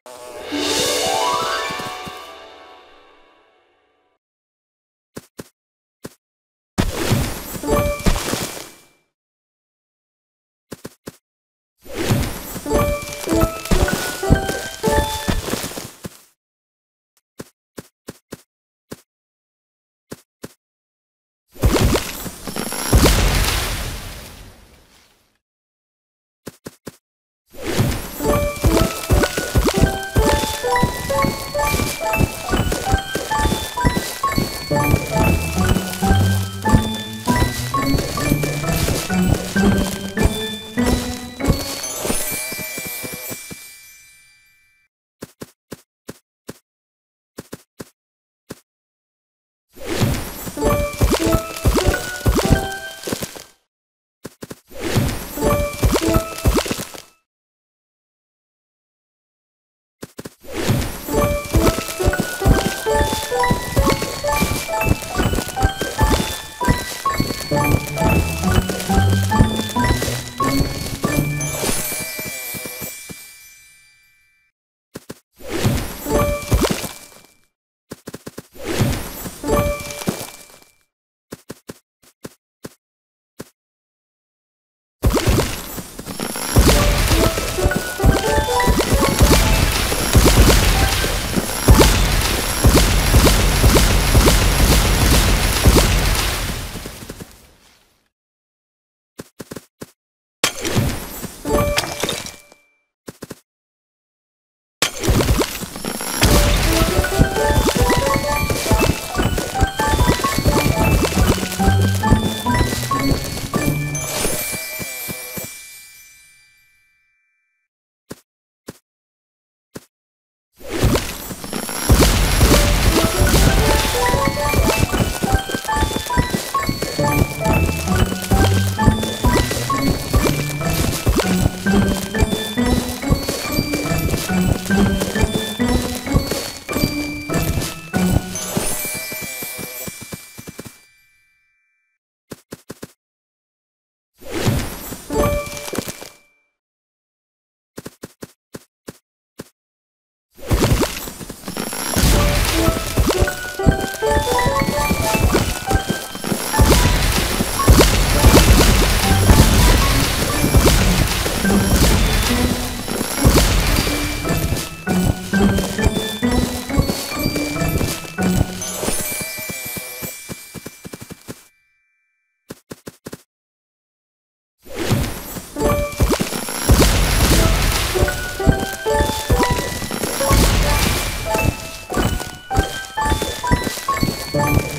you Thank you you